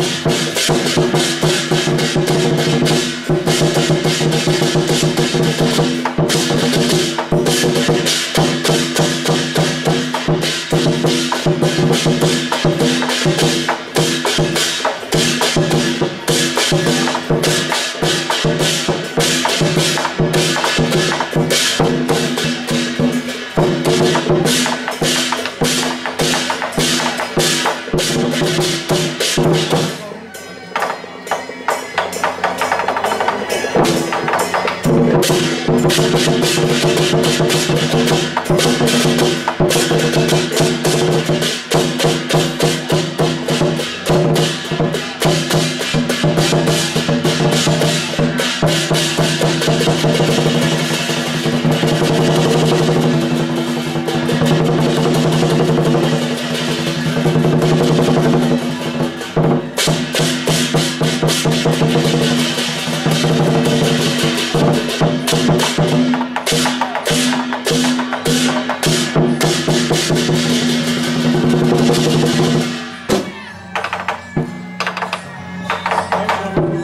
Thank